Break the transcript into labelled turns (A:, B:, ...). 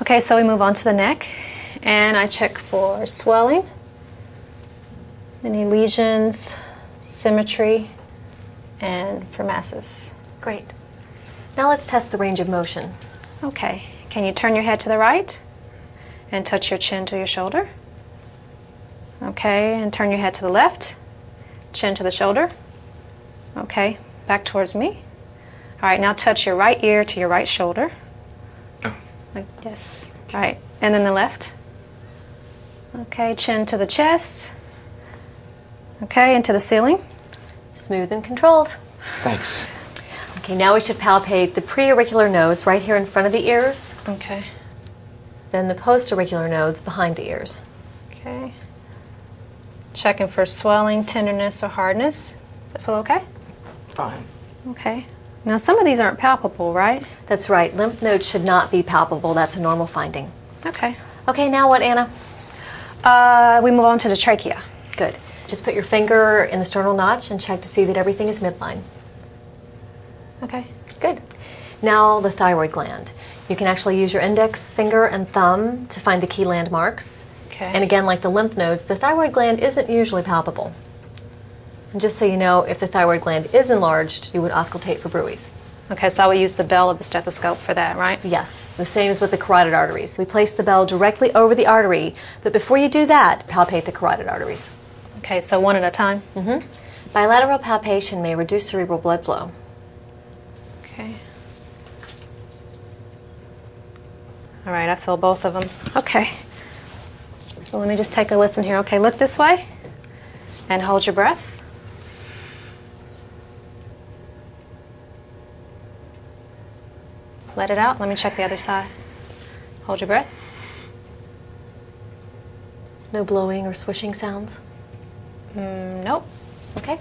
A: Okay, so we move on to the neck, and I check for swelling, any lesions, symmetry, and for masses.
B: Great. Now let's test the range of motion.
A: Okay, can you turn your head to the right and touch your chin to your shoulder? Okay, and turn your head to the left, chin to the shoulder. Okay, back towards me. All right, now touch your right ear to your right shoulder. Like, yes. All right, and then the left. Okay, chin to the chest. Okay, into the ceiling.
B: Smooth and controlled.
C: Thanks.
B: Okay, now we should palpate the preauricular nodes right here in front of the ears,
A: Okay.
B: then the postauricular nodes behind the ears.
A: Okay. Checking for swelling, tenderness, or hardness. Does it feel okay?
C: Fine.
A: Okay. Now, some of these aren't palpable, right?
B: That's right, lymph nodes should not be palpable. That's a normal finding.
A: Okay.
B: Okay, now what, Anna?
A: Uh, we move on to the trachea.
B: Good. Just put your finger in the sternal notch and check to see that everything is midline.
A: Okay.
B: Good. Now the thyroid gland. You can actually use your index finger and thumb to find the key landmarks.
A: Okay.
B: And again, like the lymph nodes, the thyroid gland isn't usually palpable. And just so you know, if the thyroid gland is enlarged, you would auscultate for bruits.
A: Okay, so I would use the bell of the stethoscope for that, right?
B: Yes, the same as with the carotid arteries. We place the bell directly over the artery, but before you do that, palpate the carotid arteries.
A: Okay, so one at a time. Mhm.
B: Bilateral palpation may reduce cerebral blood flow.
A: Okay. All right, I feel both of them. Okay. So let me just take a listen here. Okay, look this way and hold your breath. Let it out. Let me check the other side. Hold your breath.
B: No blowing or swishing sounds.
A: Mm, nope.
B: Okay.